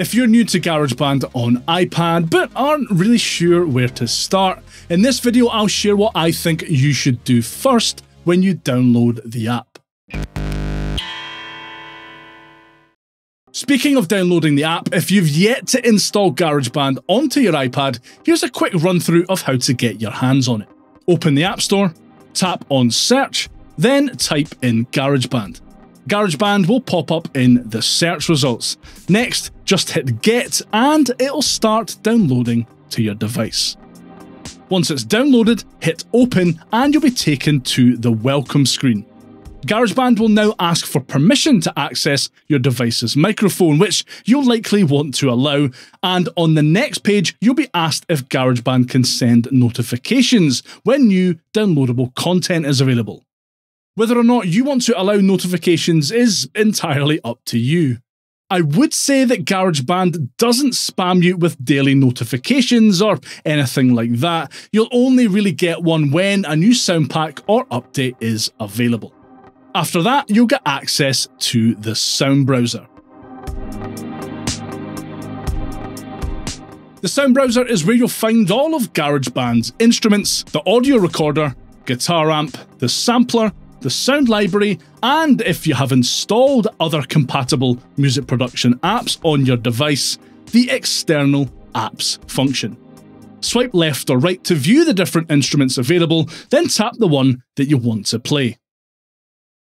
If you're new to GarageBand on iPad but aren't really sure where to start, in this video I'll share what I think you should do first when you download the app. Speaking of downloading the app, if you've yet to install GarageBand onto your iPad, here's a quick run through of how to get your hands on it. Open the App Store, tap on Search, then type in GarageBand. GarageBand will pop up in the search results. Next, just hit Get and it'll start downloading to your device. Once it's downloaded, hit Open and you'll be taken to the welcome screen. GarageBand will now ask for permission to access your device's microphone, which you'll likely want to allow, and on the next page, you'll be asked if GarageBand can send notifications when new downloadable content is available. Whether or not you want to allow notifications is entirely up to you. I would say that GarageBand doesn't spam you with daily notifications or anything like that. You'll only really get one when a new sound pack or update is available. After that, you'll get access to the sound browser. The sound browser is where you'll find all of GarageBand's instruments, the audio recorder, guitar amp, the sampler, the sound library, and if you have installed other compatible music production apps on your device, the external apps function. Swipe left or right to view the different instruments available, then tap the one that you want to play.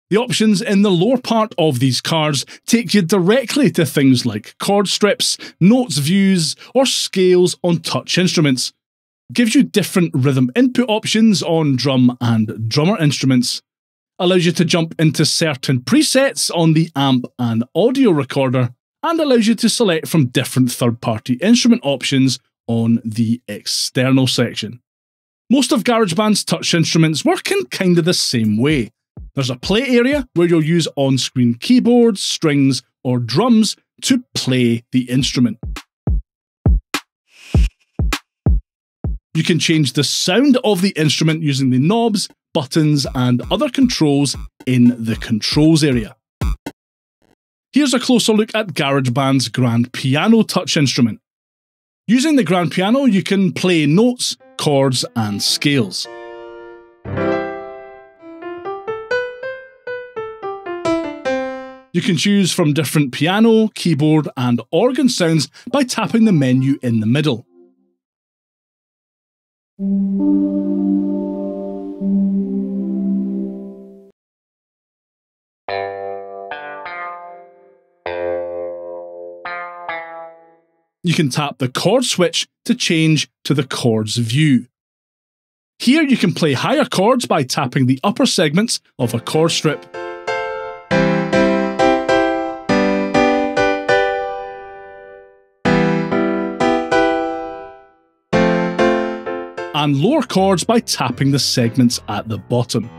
The options in the lower part of these cards take you directly to things like chord strips, notes views, or scales on touch instruments. Gives you different rhythm input options on drum and drummer instruments. Allows you to jump into certain presets on the amp and audio recorder, and allows you to select from different third party instrument options on the external section. Most of GarageBand's touch instruments work in kind of the same way. There's a play area where you'll use on screen keyboards, strings, or drums to play the instrument. You can change the sound of the instrument using the knobs, buttons, and other controls in the controls area. Here's a closer look at GarageBand's grand piano touch instrument. Using the grand piano, you can play notes, chords, and scales. You can choose from different piano, keyboard, and organ sounds by tapping the menu in the middle. You can tap the chord switch to change to the chords view. Here you can play higher chords by tapping the upper segments of a chord strip. and lower chords by tapping the segments at the bottom.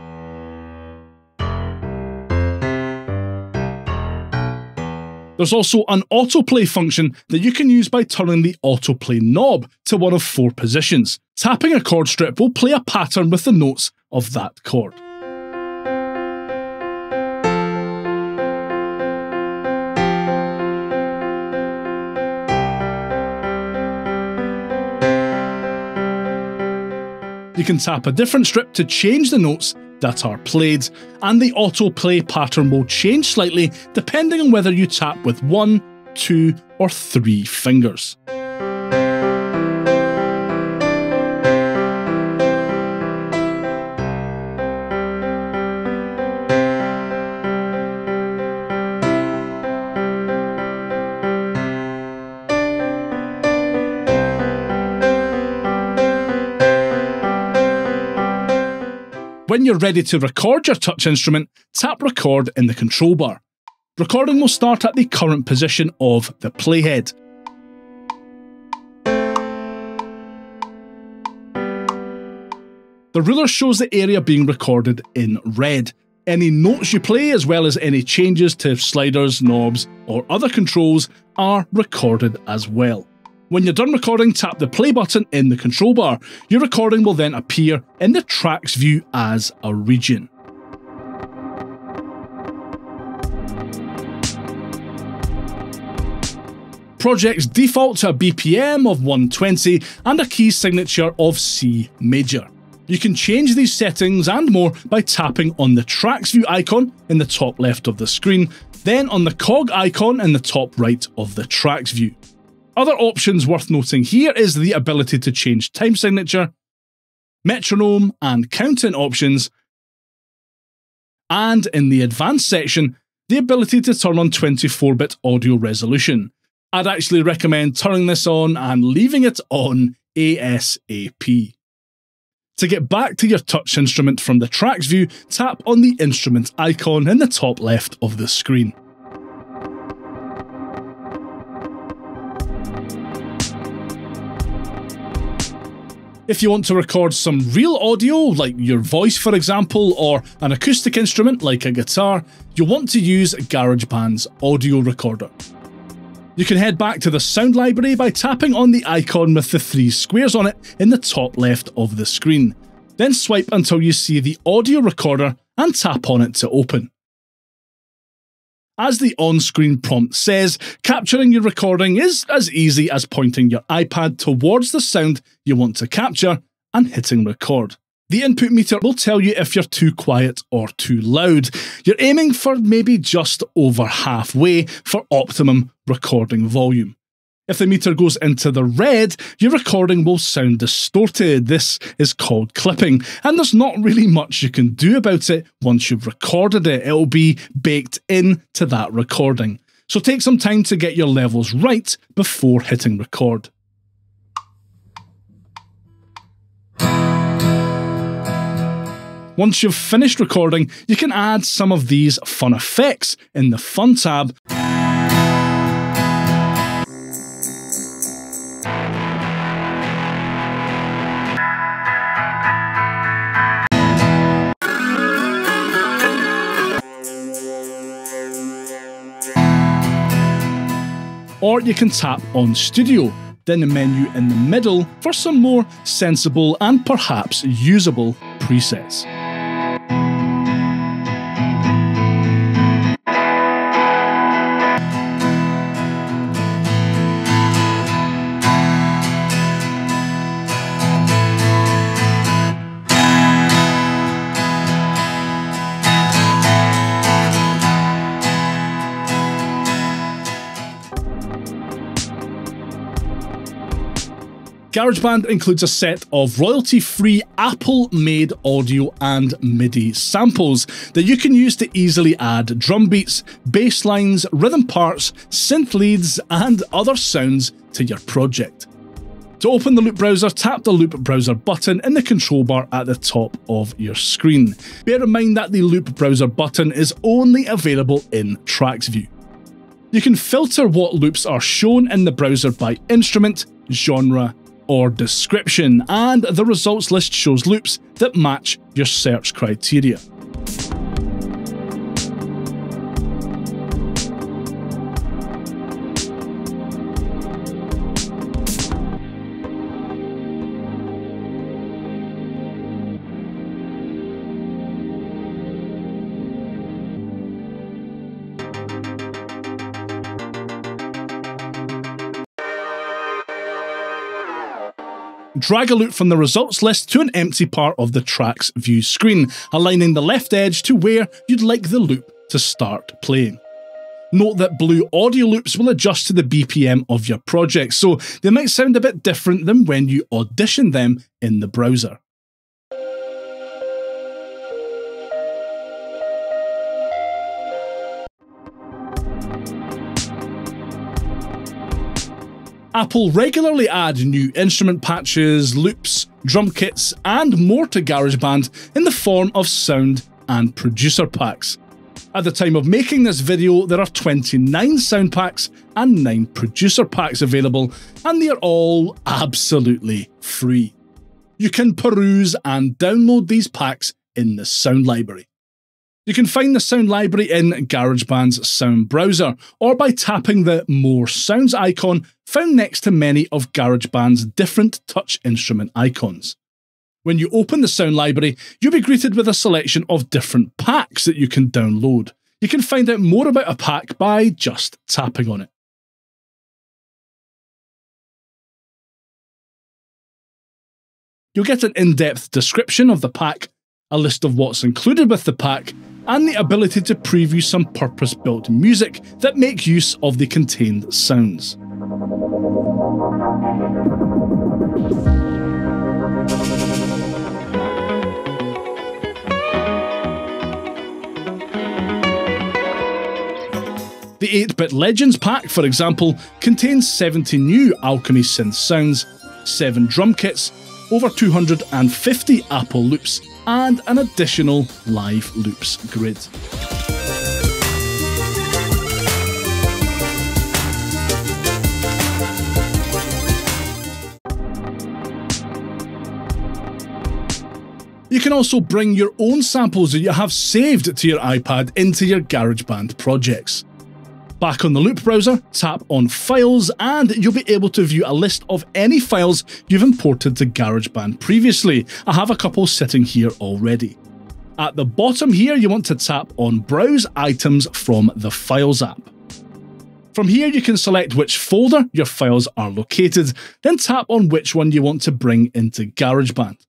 There's also an autoplay function that you can use by turning the autoplay knob to one of four positions. Tapping a chord strip will play a pattern with the notes of that chord. you can tap a different strip to change the notes that are played, and the autoplay pattern will change slightly depending on whether you tap with one, two, or three fingers. When you're ready to record your touch instrument, tap record in the control bar. Recording will start at the current position of the playhead. The ruler shows the area being recorded in red. Any notes you play, as well as any changes to sliders, knobs, or other controls, are recorded as well. When you're done recording, tap the play button in the control bar. Your recording will then appear in the tracks view as a region. projects default to a BPM of 120 and a key signature of C major. You can change these settings and more by tapping on the Tracks View icon in the top left of the screen, then on the cog icon in the top right of the Tracks View. Other options worth noting here is the ability to change time signature, metronome and counting options, and in the advanced section, the ability to turn on 24-bit audio resolution. I'd actually recommend turning this on and leaving it on ASAP. To get back to your touch instrument from the tracks view, tap on the instrument icon in the top left of the screen. If you want to record some real audio, like your voice for example, or an acoustic instrument like a guitar, you'll want to use GarageBand's audio recorder. You can head back to the sound library by tapping on the icon with the three squares on it in the top left of the screen. Then swipe until you see the audio recorder and tap on it to open. As the on-screen prompt says, capturing your recording is as easy as pointing your iPad towards the sound you want to capture and hitting record. The input meter will tell you if you're too quiet or too loud. You're aiming for maybe just over halfway for optimum recording volume. If the meter goes into the red, your recording will sound distorted. This is called clipping, and there's not really much you can do about it once you've recorded it. It'll be baked into that recording. So take some time to get your levels right before hitting record. Once you've finished recording, you can add some of these fun effects in the Fun tab. Or you can tap on Studio, then the menu in the middle for some more sensible and perhaps usable presets. GarageBand includes a set of royalty free Apple made audio and MIDI samples that you can use to easily add drum beats, bass lines, rhythm parts, synth leads, and other sounds to your project. To open the Loop browser, tap the Loop browser button in the control bar at the top of your screen. Bear in mind that the Loop browser button is only available in Tracks View. You can filter what loops are shown in the browser by instrument, genre, or description, and the results list shows loops that match your search criteria. Drag a loop from the results list to an empty part of the track's view screen, aligning the left edge to where you'd like the loop to start playing. Note that blue audio loops will adjust to the BPM of your project, so they might sound a bit different than when you audition them in the browser. Apple regularly add new instrument patches, loops, drum kits, and more to GarageBand in the form of sound and producer packs. At the time of making this video, there are 29 sound packs and 9 producer packs available, and they are all absolutely free. You can peruse and download these packs in the sound library. You can find the sound library in GarageBand's sound browser or by tapping the More Sounds icon found next to many of GarageBand's different touch instrument icons. When you open the sound library, you'll be greeted with a selection of different packs that you can download. You can find out more about a pack by just tapping on it. You'll get an in-depth description of the pack, a list of what's included with the pack, and the ability to preview some purpose built music that make use of the contained sounds. The 8 Bit Legends pack, for example, contains 70 new Alchemy synth sounds, 7 drum kits, over 250 Apple loops, and an additional live loops grid. You can also bring your own samples that you have saved to your iPad into your GarageBand projects. Back on the Loop browser, tap on Files and you'll be able to view a list of any files you've imported to GarageBand previously. I have a couple sitting here already. At the bottom here, you want to tap on Browse Items from the Files app. From here, you can select which folder your files are located, then tap on which one you want to bring into GarageBand.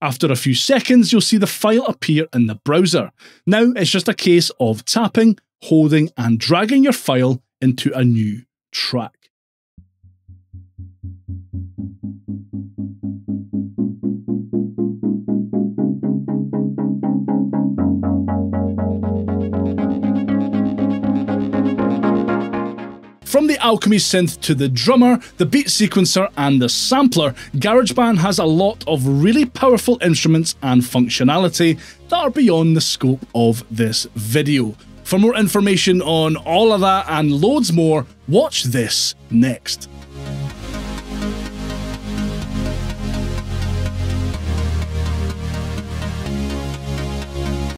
After a few seconds, you'll see the file appear in the browser. Now it's just a case of tapping, holding and dragging your file into a new track. From the Alchemy synth to the drummer, the beat sequencer, and the sampler, GarageBand has a lot of really powerful instruments and functionality that are beyond the scope of this video. For more information on all of that and loads more, watch this next.